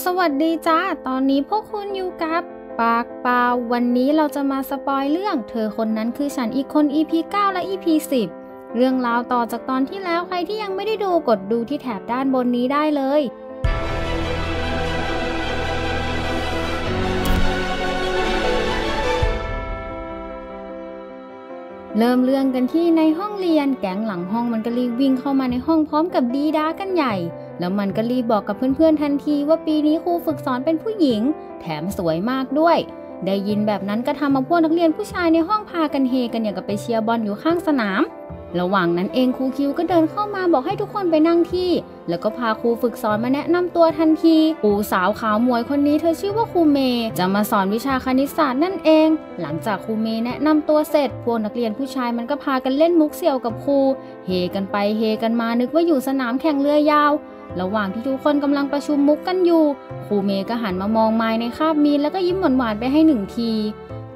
สวัสดีจ้า ตอนนี้พวกคุณอยู่กับ ปากเปล่าวันนี้เราจะมาสปอยเรื่อง เธอคนนั้นคือฉันอีกคน EP 9 และ EP 10 เรื่องราวต่อจากตอนที่แล้วใครที่ยังไม่ได้ดูกดดูที่แถบด้านบนนี้ได้เลย เริ่มเรื่องกันที่ในห้องเรียนแก๊งหลังห้องมันก็รีบวิ่งเข้ามาในห้องพร้อมกับดีด้ากันใหญ่ แล้วมันก็รีบบอกกับเพื่อนๆทันทีว่าปีนี้ครูฝึกสอนเป็นผู้หญิง แถมสวยมากด้วย ได้ยินแบบนั้นก็ทำมาพวกนักเรียนผู้ชายในห้องพากันเฮกันอย่างกับไปเชียร์บอลอยู่ข้างสนาม ระหว่างนั้นเองครูคิวก็เดินเข้ามาบอกให้ทุกคนไปนั่งที่ แล้วก็พาครูฝึกสอนมาแนะนำตัวทันทีครูสาวขาวมวยคนนี้เธอชื่อว่าครูเมย์จะมาสอนวิชาคณิตศาสตร์นั่นเอง หลังจากครูเมย์แนะนำตัวเสร็จ พวกนักเรียนผู้ชายมันก็พากันเล่นมุกเสี่ยวกับครูเฮกันไปเฮกันมานึกว่าอยู่สนามแข่งเรือยาว ระหว่างที่ทุกคนกำลังประชุมมุกกันอยู่ครูเมย์ก็หันมามองไม้ในคาบมีนแล้วก็ยิ้มหวานๆไปให้หนึ่งที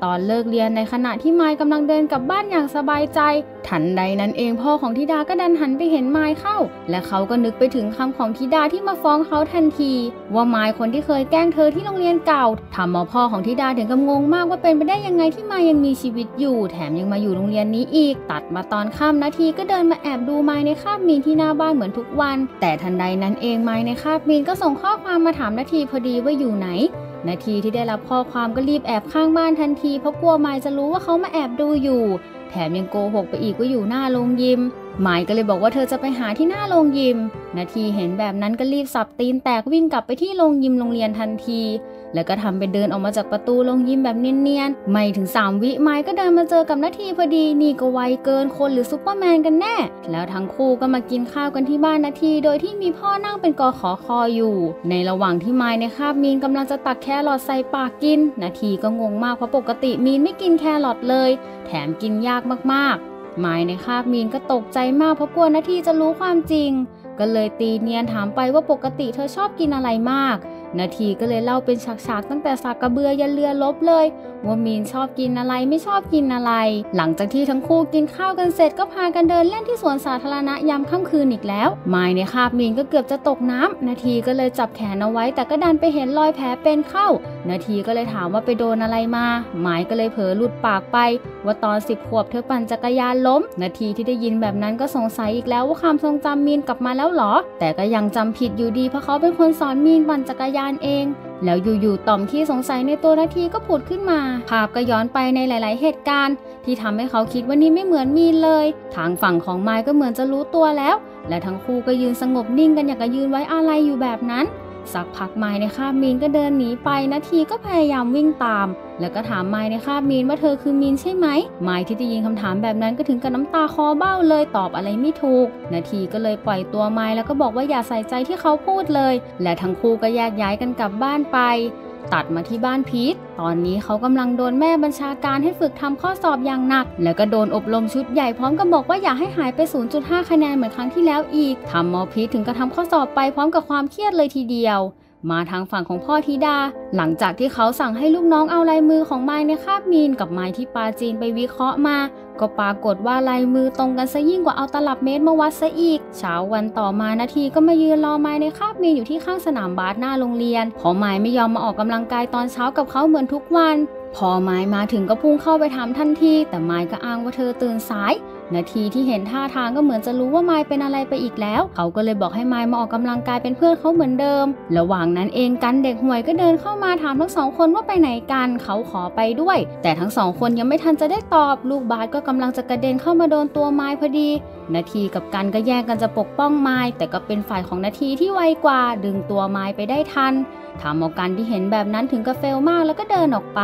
ตอนเลิกเรียนในขณะที่ไม้กำลังเดินกลับบ้านอย่างสบายใจ ทันใดนั้นเองพ่อของธิดาก็ดันหันไปเห็นไม้เข้า และเขาก็นึกไปถึงคำของธิดาที่มาฟ้องเขาทันที ว่าไม้คนที่เคยแกล้งเธอที่โรงเรียนเก่าทำเอาพ่อของธิดาถึงกับงงมากว่าเป็นไปได้ยังไงที่ไม้ยังมีชีวิตอยู่ แถมยังมาอยู่โรงเรียนนี้อีก ตัดมาตอนค่ำนาทีก็เดินมาแอบดูไม้ในคาบมีนที่หน้าบ้านเหมือนทุกวัน แต่ทันใดนั้นเองไม้ในคาบมีนก็ส่งข้อความมาถามนาทีพอดีว่าอยู่ไหน นาทีที่ได้รับข้อความก็รีบแอบข้างบ้านทันที เพราะกลัวมายจะรู้ว่าเขามาแอบดูอยู่ แถมยังโกหกไปอีกว่าอยู่หน้าโรงยิมมายก็เลยบอกว่าเธอจะไปหาที่หน้าโรงยิม นาทีเห็นแบบนั้นก็รีบสับตีนแตกวิ่งกลับไปที่โรงยิมโรงเรียนทันที แล้วก็ทำเป็นเดินออกมาจากประตูโรงยิมแบบเนียนๆ ไม่ถึง 3 วิมายก็เดินมาเจอกับนาทีพอดี นี่ก็ไวเกินคนหรือซุปเปอร์แมนกันแน่ แล้วทั้งคู่ก็มากินข้าวกันที่บ้านนาที โดยที่มีพ่อนั่งเป็นก้างขวางคออยู่ ในระหว่างที่ไมค์ในคาบมีนกำลังจะตักแครอทใส่ปากกิน นาทีก็งงมากเพราะปกติมีนไม่กินแครอทเลย แถมกินยากมากๆ ไมค์ในคาบมีนก็ตกใจมากเพราะกลัวนาทีจะรู้ความจริงก็เลยตีเนียนถามไปว่าปกติเธอชอบกินอะไรมาก นาทีก็เลยเล่าเป็นฉากๆ ตั้งแต่สากกระเบือยันเรือลบเลย ว่ามีนชอบกินอะไรไม่ชอบกินอะไร หลังจากที่ทั้งคู่กินข้าวกันเสร็จก็พากันเดินเล่นที่สวนสาธารณะยามค่ำคืนอีกแล้วไม้ในคาบมีนก็เกือบจะตกน้ำนาทีก็เลยจับแขนเอาไว้ แต่ก็ดันไปเห็นรอยแผลเป็นเข้า นาทีก็เลยถามว่าไปโดนอะไรมาไม้ก็เลยเผลอหลุดปากไป ว่าตอนสิบขวบเธอปั่นจักรยานล้ม นาทีที่ได้ยินแบบนั้นก็สงสัยอีกแล้วว่าความทรงจำมีนกลับมาแล้วหรอ แต่ก็ยังจำผิดอยู่ดีเพราะเขาเป็นคนสอนมีนปั่นจักรยานเอง แล้วอยู่ๆต่อมที่สงสัยในตัวนาทีก็ผุดขึ้นมา ภาพก็ย้อนไปในหลาย ๆ เหตุการณ์ ที่ทำให้เขาคิดว่านี่ไม่เหมือนมีนเลย ทางฝั่งของไมค์ก็เหมือนจะรู้ตัวแล้ว และทั้งคู่ก็ยืนสงบนิ่งกันอย่างกับยืนไว้อาลัยอยู่แบบนั้น สักพักไม้ในคาบมีนก็เดินหนีไปนาทีก็พยายามวิ่งตาม แล้วก็ถามไม้ในคาบมีนว่าเธอคือมีนใช่ไหมไม้ที่ได้ยินคำถามแบบนั้นก็ถึงกับน้ำตาคอเบ้าเลยตอบอะไรไม่ถูก นาทีก็เลยปล่อยตัวไม้แล้วก็บอกว่าอย่าใส่ใจที่เขาพูดเลย และทั้งคู่ก็แยกย้ายกันกลับบ้านไป ตัดมาที่บ้านพีทตอนนี้เขากำลังโดนแม่บัญชาการให้ฝึกทำข้อสอบอย่างหนัก แล้วก็โดนอบรมชุดใหญ่พร้อมกับบอกว่าอย่าให้หายไป 0.5 คะแนนเหมือนครั้งที่แล้วอีกทำมอพีทถึงกระทำข้อสอบไปพร้อมกับความเครียดเลยทีเดียว มาทางฝั่งของพ่อธิดา หลังจากที่เขาสั่งให้ลูกน้องเอาลายมือของไม้ในคาบมีนกับไม้ที่ปาจีนไปวิเคราะห์มา ก็ปรากฏว่าลายมือตรงกันซะยิ่งกว่าเอาตลับเมตรมาวัดซะอีก เช้าวันต่อมานาทีก็มายืนรอไม้ในคาบมีนอยู่ที่ข้างสนามบาสหน้าโรงเรียนเพราะไม้ไม่ยอมมาออกกำลังกายตอนเช้ากับเขาเหมือนทุกวัน พอไม้มาถึงก็พุ่งเข้าไปถามทันที แต่ไม้ก็อ้างว่าเธอตื่นสาย นาทีที่เห็นท่าทางก็เหมือนจะรู้ว่าไม้เป็นอะไรไปอีกแล้ว เขาก็เลยบอกให้ไม้มาออกกำลังกายเป็นเพื่อนเขาเหมือนเดิม ระหว่างนั้นเองกันเด็กห่วยก็เดินเข้ามาถามทั้งสองคนว่าไปไหนกัน เขาขอไปด้วย แต่ทั้งสองคนยังไม่ทันจะได้ตอบ ลูกบาสก็กำลังจะกระเด็นเข้ามาโดนตัวไม้พอดี นาทีกับกันก็แย่งกันจะปกป้องไม้แต่ก็เป็นฝ่ายของนาทีที่ไวกว่า ดึงตัวไม้ไปได้ทันถามอกันที่เห็นแบบนั้นถึงกับ fail มากแล้วก็เดินออกไป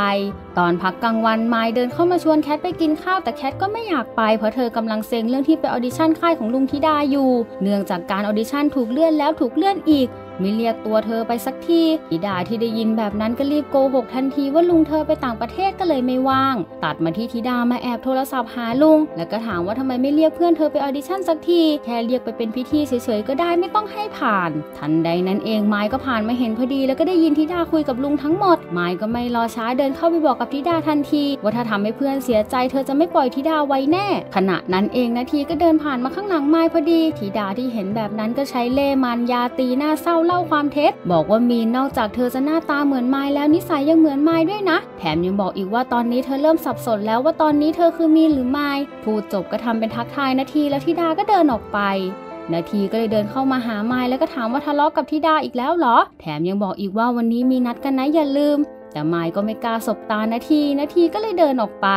ตอนพักกลางวันไมล์เดินเข้ามาชวนแคทไปกินข้าวแต่แคทก็ไม่อยากไปเพราะเธอกำลังเซ็งเรื่องที่ไปออดิชั่นค่ายของลุงธิดาอยู่ เนื่องจากการออดิชั่นถูกเลื่อนแล้วถูกเลื่อนอีก ไม่เรียกตัวเธอไปสักทีธิดาที่ได้ยินแบบนั้นก็รีบโกหกทันทีว่าลุงเธอไปต่างประเทศก็เลยไม่ว่าง ตัดมาที่ธิดามาแอบโทรศัพท์หาลุง แล้วก็ถามว่าทำไมไม่เรียกเพื่อนเธอไปออดิชั่นสักทีแค่เรียกไปเป็นพิธีเฉยๆก็ได้ไม่ต้องให้ผ่าน ทันใดนั้นเองไม้ก็ผ่านมาเห็นพอดี แล้วก็ได้ยินธิดาคุยกับลุงทั้งหมดไม้ก็ไม่รอช้าเดินเข้าไปบอกกับธิดาทันที ว่าถ้าทำให้เพื่อนเสียใจเธอจะไม่ปล่อยธิดาไว้แน่ ขณะนั้นเองนาทีก็เดินผ่านมาข้างหลังไม้พอดีธิดาที่เห็นแบบนั้นก็ใช้เล่มันยาตีหน้าเศร้าเล่าความเท็จ บอกว่ามีนนอกจากเธอจะหน้าตาเหมือนไม้แล้วนิสัยยังเหมือนไม้ด้วยนะ แถมยังบอกอีกว่าตอนนี้เธอเริ่มสับสนแล้วว่าตอนนี้เธอคือมีนหรือไม้พูดจบก็ทำเป็นทักทายนาทีแล้วทิดาก็เดินออกไปนาทีก็เลยเดินเข้ามาหาไม้แล้วก็ถามว่าทะเลาะกับทิดาอีกแล้วเหรอ แถมยังบอกอีกว่าวันนี้มีนัดกันนะอย่าลืม แต่ไม้ก็ไม่กล้าสบตานาทีนาทีก็เลยเดินออกไป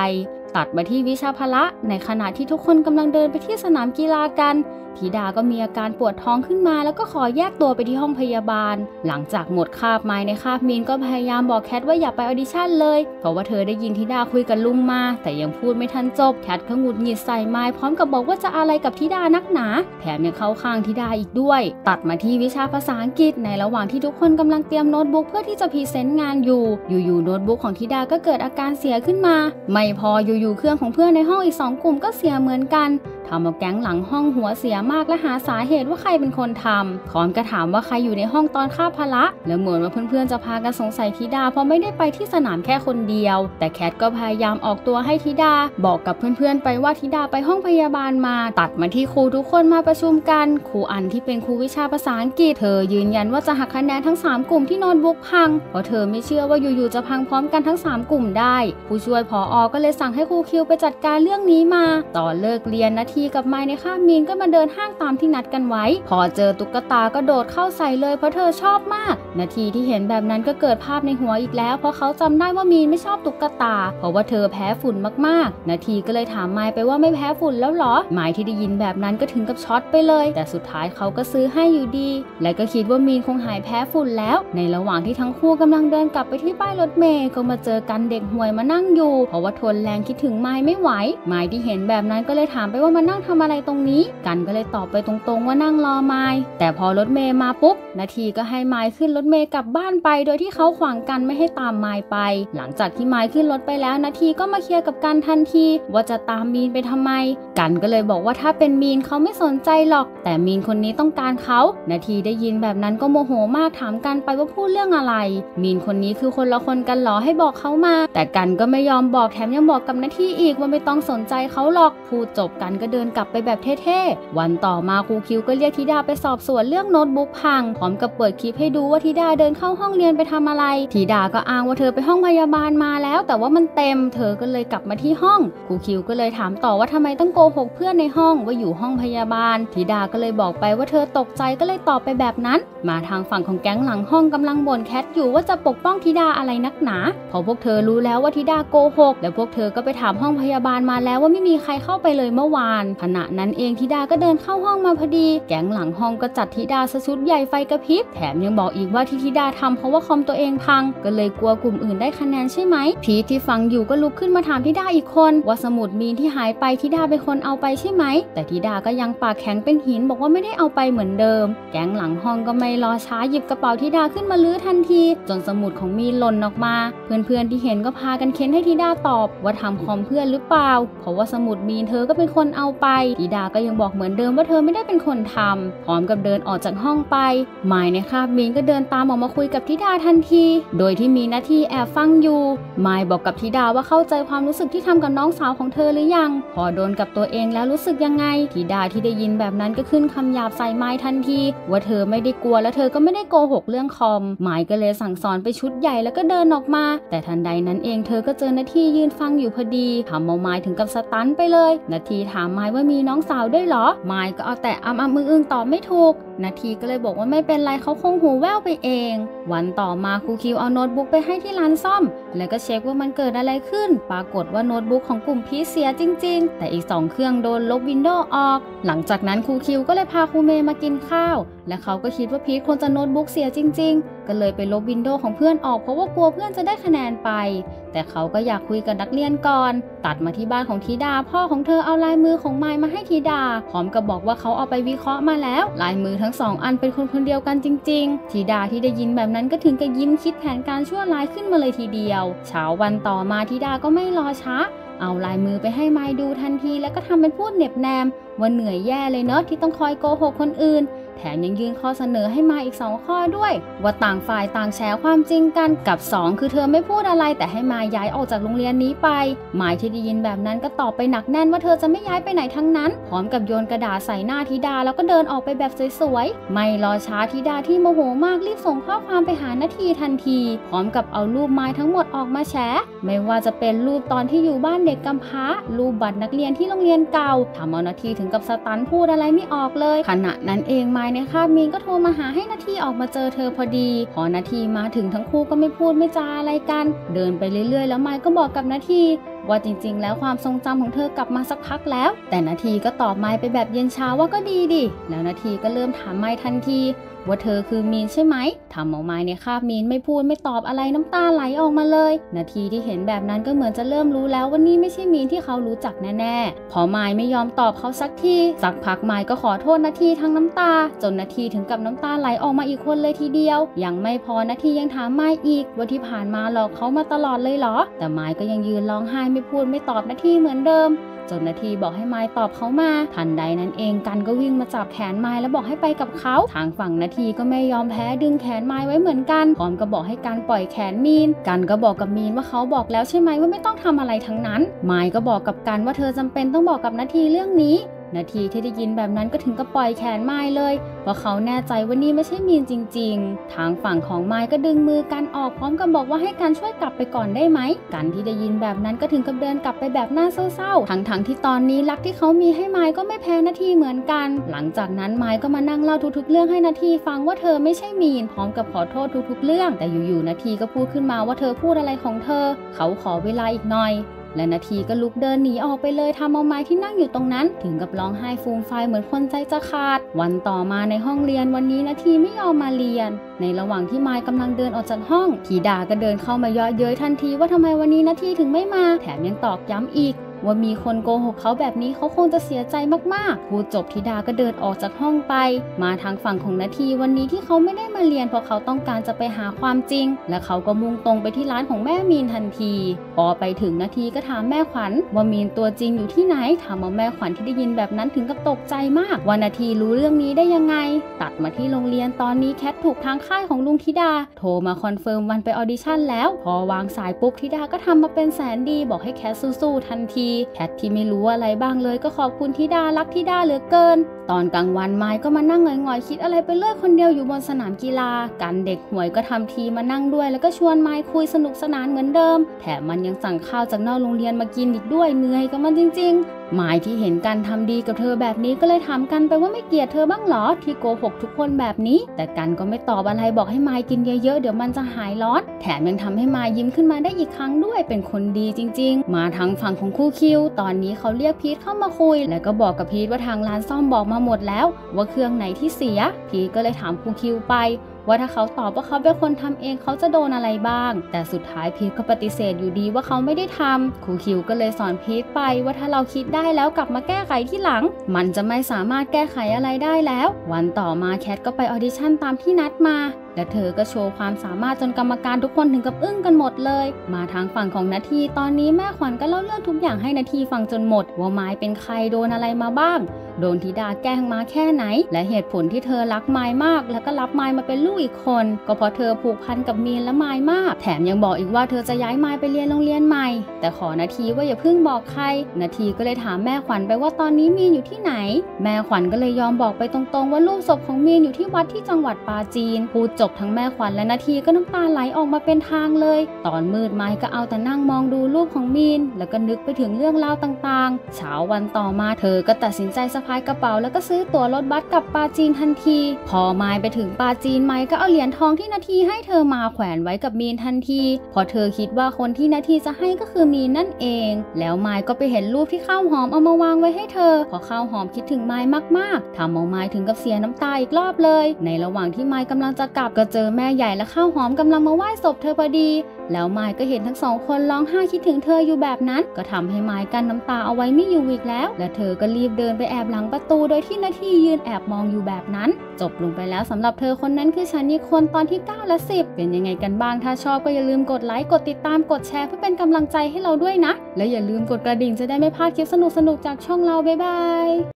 ตัดมาที่วิชาพละ ในขณะที่ทุกคนกำลังเดินไปที่สนามกีฬากัน ธิดาก็มีอาการปวดท้องขึ้นมาแล้วก็ขอแยกตัวไปที่ห้องพยาบาล หลังจากหมดคาบไม้ในคาบมีนก็พยายามบอกแคทว่าอย่าไปออดิชั่นเลย เพราะว่าเธอได้ยินธิดาคุยกับลุงมา แต่ยังพูดไม่ทันจบแคทก็หงุดหงิดใส่ไม้พร้อมกับบอกว่าจะอะไรกับธิดานักหนา แถมยังเข้าข้างธิดาอีกด้วย ตัดมาที่วิชาภาษาอังกฤษในระหว่างที่ทุกคนกำลังเตรียมโน้ตบุ๊กเพื่อที่จะ present งานอยู่ อยู่ๆโน้ตบุ๊กของธิดาก็เกิดอาการเสียขึ้นมา ไม่พออยู่ๆเครื่องของเพื่อนในห้องอีกสองกลุ่มก็เสียเหมือนกัน ทำเอาแก๊งหลังห้องหัวเสียมากและหาสาเหตุว่าใครเป็นคนทำพร้อมก็ถามว่าใครอยู่ในห้องตอนคาพละ แล้วเหมือนว่าเพื่อนๆจะพากันสงสัยธิดาเพราะไม่ได้ไปที่สนามแค่คนเดียว แต่แคทก็พยายามออกตัวให้ธิดา บอกกับเพื่อนๆ ไปว่าธิดาไปห้องพยาบาลมา ตัดมาที่ครูทุกคนมาประชุมกันครูอันที่เป็นครูวิชาภาษาอังกฤษเธอยืนยันว่าจะหักคะแนนทั้ง 3 กลุ่มที่น้ตบุ๊กพัง เพราะเธอไม่เชื่อว่าอยู่ๆจะพังพร้อมกันทั้ง 3 กลุ่มได้ ผู้ช่วยผออก็เลยสั่งให้ครูคิวไปจัดการเรื่องนี้มา ต่อเลิกเรียนนาทีทีกับไม้ในคามีนก็มาเดินห้างตามที่นัดกันไว้ พอเจอตุ๊กตาก็โดดเข้าใส่เลยเพราะเธอชอบมาก นาทีที่เห็นแบบนั้นก็เกิดภาพในหัวอีกแล้ว เพราะเขาจำได้ว่ามีนไม่ชอบตุ๊กตา เพราะว่าเธอแพ้ฝุ่นมากๆ นาทีก็เลยถามไม้ไปว่าไม่แพ้ฝุ่นแล้วหรอไม้ที่ได้ยินแบบนั้นก็ถึงกับช็อตไปเลย แต่สุดท้ายเขาก็ซื้อให้อยู่ดี และก็คิดว่ามีนคงหายแพ้ฝุ่นแล้ว ในระหว่างที่ทั้งคู่กำลังเดินกลับไปที่ป้ายรถเมย์ก็มาเจอกันเด็กห่วยมานั่งอยู่ เพราะว่าทนแรงคิดถึงไม้ไม่ไหวไม้ที่เห็นแบบนั้นก็เลยถามไปว่ามานั่งทำอะไรตรงนี้ กันก็เลยตอบไปตรงๆ ว่านั่งรอไม้แต่พอรถเมย์มาปุ๊บนาทีก็ให้ไม้ขึ้นรถเมย์กลับบ้านไป โดยที่เขาขวางกันไม่ให้ตามไม้ไป หลังจากที่ไม้ขึ้นรถไปแล้วนาทีก็มาเคลียร์กับกันทันทีว่าจะตามมีนไปทำไม กันก็เลยบอกว่าถ้าเป็นมีนเขาไม่สนใจหรอก แต่มีนคนนี้ต้องการเขานาทีได้ยินแบบนั้นก็โมโหมากถามกันไปว่าพูดเรื่องอะไร มีนคนนี้คือคนละคนกันหรอให้บอกเขามา แต่กันก็ไม่ยอมบอกแถมยังบอกกับนาทีอีกว่าไม่ต้องสนใจเขาหรอกพูดจบกันก็เดินกลับไปแบบเท่ๆ วันต่อมาครูคิวก็เรียกธิดาไปสอบสวนเรื่องโน้ตบุ๊กพัง พร้อมกับเปิดคลิปให้ดูว่าธิดาเดินเข้าห้องเรียนไปทำอะไรธิดาก็อ้างว่าเธอไปห้องพยาบาลมาแล้ว แต่ว่ามันเต็ม เธอก็เลยกลับมาที่ห้องครูคิวก็เลยถามต่อว่าทำไมต้องโกหกเพื่อนในห้องว่าอยู่ห้องพยาบาลธิดาก็เลยบอกไปว่าเธอตกใจก็เลยตอบไปแบบนั้น มาทางฝั่งของแก๊งหลังห้องกำลังบ่นแคทอยู่ว่าจะปกป้องธิดาอะไรนักหนาพราะพวกเธอรู้แล้วว่าธิดาโกหกแล้วพวกเธอก็ไปถามห้องพยาบาลมาแล้วว่าไม่มีใครเข้าไปเลยเมื่อวานขณะนั้นเองธิดาก็เดินเข้าห้องมาพอดี แก๊งหลังห้องก็จัดธิดาสชุดใหญ่ไฟกระพริบ แถมยังบอกอีกว่าที่ธิดาทำเพราะว่าคอมตัวเองพัง ก็เลยกลัวกลุ่มอื่นได้คะแนนใช่ไหม พีทที่ฟังอยู่ก็ลุกขึ้นมาถามธิดาอีกคน ว่าสมุดมีนที่หายไปธิดาเป็นคนเอาไปใช่ไหม แต่ธิดาก็ยังปากแข็งเป็นหินบอกว่าไม่ได้เอาไปเหมือนเดิม แก๊งหลังห้องก็ไม่รอช้าหยิบกระเป๋าธิดาขึ้นมาลื้อทันที จนสมุดของมีนหล่นออกมา เพื่อนๆที่เห็นก็พากันเค้นให้ธิดาตอบ ว่าทำคอมเพื่อนหรือเปล่า เพราะว่าสมุดมีนเธอก็เป็นคนเอาไปธิดาก็ยังบอกเหมือนเดิมว่าเธอไม่ได้เป็นคนทำพร้อมกับเดินออกจากห้องไปหมายในคาบมีนก็เดินตามออกมาคุยกับธิดาทันที โดยที่มีหน้าที่แอบฟังอยู่หมายบอกกับธิดาว่าเข้าใจความรู้สึกที่ทำกับน้องสาวของเธอหรือยัง พอโดนกับตัวเองแล้วรู้สึกยังไงธิดาที่ได้ยินแบบนั้นก็ขึ้นคำหยาบใส่ไม้ทันที ว่าเธอไม่ได้กลัวและเธอก็ไม่ได้โกหกเรื่องคอมหมายก็เลยสั่งสอนไปชุดใหญ่แล้วก็เดินออกมา แต่ทันใดนั้นเองเธอก็เจอหน้าที่ยืนฟังอยู่พอดีทำเอาไม้ถึงกับสตันไปเลยนาทีถามไม้ว่ามีน้องสาวด้วยเหรอไม้ก็เอาแต่อ้ำอ้ำมืออึงตอบไม่ถูก นาทีก็เลยบอกว่าไม่เป็นไรเขาคงหูแว่วไปเอง วันต่อมาครูคิวเอาโน้ตบุ๊กไปให้ที่ร้านซ่อม แล้วก็เช็คว่ามันเกิดอะไรขึ้น ปรากฏว่าโน้ตบุ๊กของกลุ่มพีเสียจริง ๆ แต่อีก 2 เครื่องโดนลบ Windows ออก หลังจากนั้นครูคิวก็เลยพาครูเมย์มากินข้าว และเขาก็คิดว่าพีควรจะโน้ตบุ๊กเสียจริง ๆ ก็เลยไปลบ Windows ของเพื่อนออกเพราะว่ากลัวเพื่อนจะได้คะแนนไป แต่เขาก็อยากคุยกับนักเรียนก่อน ตัดมาที่บ้านของธิดา พ่อของเธอเอาลายมือของไมายมาให้ธิดาพร้อมกับบอกว่าเขาเอาไปวิเคราะห์มาแล้ว ลายมือทั้งสองอันเป็นคนคนเดียวกันจริงๆ ธิดาที่ได้ยินแบบนั้นก็ถึงกับยิ้มคิดแผนการชั่วร้ายขึ้นมาเลยทีเดียว เช้าวันต่อมาธิดาก็ไม่รอช้า เอาลายมือไปให้ไมดูทันที แล้วก็ทำเป็นพูดเหน็บแนมว่าเหนื่อยแย่เลยเนอะที่ต้องคอยโกหกคนอื่น แถมยังยื่นข้อเสนอให้มาอีก 2 ข้อด้วย ว่าต่างฝ่ายต่างแชร์ความจริงกันกับ 2 คือเธอไม่พูดอะไร แต่ให้มาย้ายออกจากโรงเรียนนี้ไป หมายที่ได้ยินแบบนั้นก็ตอบไปหนักแน่นว่าเธอจะไม่ย้ายไปไหนทั้งนั้น พร้อมกับโยนกระดาษใส่หน้าธิดาแล้วก็เดินออกไปแบบสวยๆ ไม่รอช้าธิดาที่โมโหมากรีบส่งข้อความไปหานาทีทันที พร้อมกับเอารูปไม้ทั้งหมดออกมาแชร์ไม่ว่าจะเป็นรูปตอนที่อยู่บ้านเด็กกำพร้า รูปบัตรนักเรียนที่โรงเรียนเก่าทำเอานาทีถึงกับสตันพูดอะไรไม่ออกเลย ขณะนั้นเองมาไม้ในคาบมีนก็โทรมาหาให้นาทีออกมาเจอเธอพอดี พอนาทีมาถึงทั้งคู่ก็ไม่พูดไม่จาอะไรกัน เดินไปเรื่อยๆ แล้วไม้ก็บอกกับนาทีว่าจริงๆ แล้วความทรงจำของเธอกลับมาสักพักแล้ว แต่นาทีก็ตอบไม้ไปแบบเย็นชาว่าก็ดีดิ แล้วนาทีก็เริ่มถามไม้ทันที ว่าเธอคือมีนใช่ไหมทำเอาไม้ในคาบมีนไม่พูดไม่ตอบอะไรน้ำตาไหลออกมาเลย นาทีที่เห็นแบบนั้นก็เหมือนจะเริ่มรู้แล้วว่านี่ไม่ใช่มีนที่เขารู้จักแน่ๆ พอไม้ไม่ยอมตอบเขาสักทีสักพักไม้ก็ขอโทษนาทีทั้งน้ำตา จนนาทีถึงกับน้ำตาไหลออกมาอีกคนเลยทีเดียว ยังไม่พอนาทียังถามไม้อีกว่าที่ผ่านมาหลอกเขามาตลอดเลยเหรอ แต่ไม้ก็ยังยืนร้องไห้ไม่พูดไม่ตอบนาทีเหมือนเดิม จนนาทีบอกให้ไม้ตอบเขามา ทันใดนั้นเองกันก็วิ่งมาจับแขนไม้แล้วบอกให้ไปกับเขา ทางฝั่งนาทีก็ไม่ยอมแพ้ดึงแขนไม้ไว้เหมือนกันพร้อมก็บอกให้การปล่อยแขนมีน กันก็บอกกับมีนว่าเขาบอกแล้วใช่ไหมว่าไม่ต้องทำอะไรทั้งนั้น ไม้ก็บอกกับกันว่าเธอจำเป็นต้องบอกกับนาทีเรื่องนี้ นาทีที่ได้ยินแบบนั้นก็ถึงกับปล่อยแขนไม้เลยเพราะเขาแน่ใจว่านี่ไม่ใช่มีนจริง ๆ ทางฝั่งของไม้ก็ดึงมือกันออกพร้อมกับบอกว่าให้กันช่วยกลับไปก่อนได้ไหม กันที่ได้ยินแบบนั้นก็ถึงกับเดินกลับไปแบบหน้าเศร้าๆ ทั้งๆที่ตอนนี้รักที่เขามีให้ไม้ก็ไม่แพ้นาทีเหมือนกัน หลังจากนั้นไม้ก็มานั่งเล่าทุกๆ เรื่องให้นาทีฟังว่าเธอไม่ใช่มีนพร้อมกับขอโทษทุกๆ เรื่อง แต่อยู่ๆนาทีก็พูดขึ้นมาว่าเธอพูดอะไรของเธอ เขาขอเวลาอีกหน่อย และนาทีก็ลุกเดินหนีออกไปเลยทำเอาไม้ที่นั่งอยู่ตรงนั้น ถึงกับร้องไห้ฟูมไฟเหมือนคนใจจะขาด วันต่อมาในห้องเรียนวันนี้นาทีไม่ยอมมาเรียน ในระหว่างที่ไม้กำลังเดินออกจากห้องทีดาก็เดินเข้ามาเยาะเย้ยทันทีว่าทำไมวันนี้นาทีถึงไม่มา แถมยังตอกย้ำอีก ว่ามีคนโกหกเขาแบบนี้เขาคงจะเสียใจมากๆ พูดจบธิดาก็เดินออกจากห้องไป มาทางฝั่งของนาทีวันนี้ที่เขาไม่ได้มาเรียนเพราะเขาต้องการจะไปหาความจริง และเขาก็มุ่งตรงไปที่ร้านของแม่มีนทันทีพอไปถึงนาทีก็ถามแม่ขวัญว่ามีนตัวจริงอยู่ที่ไหนถามว่าแม่ขวัญที่ได้ยินแบบนั้นถึงกับตกใจมากว่านาทีรู้เรื่องนี้ได้ยังไง ตัดมาที่โรงเรียนตอนนี้แคทถูกทางค่ายของลุงธิดา โทรมา confirm วันไปออดิชั่นแล้ว พอวางสายปุ๊บธิดาก็ทำมาเป็นแสนดีบอกให้แคทสู้ๆทันทีแคทที่ไม่รู้อะไรบ้างเลยก็ขอบคุณธิดารักธิดาเหลือเกินตอนกลางวันไม้ก็มานั่งหงอยๆ คิดอะไรไปเรื่อยคนเดียวอยู่บนสนามกีฬา กันเด็กห่วยก็ทำทีมานั่งด้วย แล้วก็ชวนไม้คุยสนุกสนานเหมือนเดิม แถมมันยังสั่งข้าวจากนอกโรงเรียนมากินอีกด้วยเหนื่อยกับมันจริงๆ ไม้ที่เห็นกันทำดีกับเธอแบบนี้ก็เลยถามกันไปว่าไม่เกลียดเธอบ้างหรอที่โกหกทุกคนแบบนี้ แต่กันก็ไม่ตอบอะไรบอกให้ไม้กินเยอะๆ เดี๋ยวมันจะหายร้อน แถมยังทำให้ไม้ยิ้มขึ้นมาได้อีกครั้งด้วยเป็นคนดีจริง ๆ มาทางฝั่งของครูคิว ตอนนี้เขาเรียกพีทเข้ามาคุย แล้วก็บอกกับพีทว่าทางร้านซ่อมบอกมาหมดแล้วว่าเครื่องไหนที่เสีย พีก็เลยถามครูคิวไป ว่าถ้าเขาตอบว่าเขาเป็นคนทำเองเขาจะโดนอะไรบ้าง แต่สุดท้ายพีทก็ปฏิเสธอยู่ดีว่าเขาไม่ได้ทำครูคิวก็เลยสอนพีทไปว่าถ้าเราคิดได้แล้วกลับมาแก้ไขทีหลัง มันจะไม่สามารถแก้ไขอะไรได้แล้ว วันต่อมาแคทก็ไปออดิชั่นตามที่นัดมา และเธอก็โชว์ความสามารถจนกรรมการทุกคนถึงกับอึ้งกันหมดเลย มาทางฝั่งของนาทีตอนนี้แม่ขวัญก็เล่าเรื่องทุกอย่างให้นาทีฟังจนหมด ว่าไม้เป็นใครโดนอะไรมาบ้าง โดนธิดาแกล้งมาแค่ไหน และเหตุผลที่เธอรักไม้มาก แล้วก็รับไม้มาเป็นลูกอีกคน ก็เพราะเธอผูกพันกับมีนและไม้มาก แถมยังบอกอีกว่าเธอจะย้ายไม้ไปเรียนโรงเรียนใหม่ แต่ขอนาทีว่าอย่าเพิ่งบอกใคร นาทีก็เลยถามแม่ขวัญไปว่าตอนนี้มีนอยู่ที่ไหน แม่ขวัญก็เลยยอมบอกไปตรงๆ ว่ารูปศพของมีนอยู่ที่วัดที่จังหวัดปาจีนพูดจบทั้งแม่ขวัญและนาทีก็น้ำตาไหลออกมาเป็นทางเลย ตอนมืดไม้ก็เอาแต่นั่งมองดูรูปของมีน แล้วก็นึกไปถึงเรื่องราวต่างๆ เช้าวันต่อมาเธอก็ตัดสินใจสะพายกระเป๋า แล้วก็ซื้อตั๋วรถบัสกลับปาจีนทันที พอไม้ไปถึงปาจีนไม้ก็เอาเหรียญทองที่นาทีให้เธอมาแขวนไว้กับมีนทันที พอเธอคิดว่าคนที่นาทีจะให้ก็คือมีนนั่นเอง แล้วไม้ก็ไปเห็นรูปที่ข้าวหอมเอามาวางไว้ให้เธอ พอข้าวหอมคิดถึงไม้มากๆทำเอาไม้ถึงกับเสียน้ำตาอีกรอบเลย ในระหว่างที่ไม้กำลังจะกลับก็เจอแม่ใหญ่และข้าวหอมกำลังมาไหว้ศพเธอพอดี แล้วไม้ก็เห็นทั้งสองคนร้องไห้คิดถึงเธออยู่แบบนั้น ก็ทำให้ไม้กันน้ำตาเอาไว้ไม่อยู่อีกแล้ว และเธอก็รีบเดินไปแอบหลังประตูโดยที่นาทียืนแอบมองอยู่แบบนั้น จบลงไปแล้วสำหรับเธอคนนั้นคือฉันนี่คนตอนที่ 9 และ 10 เป็นยังไงกันบ้าง ถ้าชอบก็อย่าลืมกดไลค์กดติดตามกดแชร์เพื่อเป็นกำลังใจให้เราด้วยนะ และอย่าลืมกดกระดิ่งจะได้ไม่พลาดคลิปสนุกๆจากช่องเราบ๊ายบาย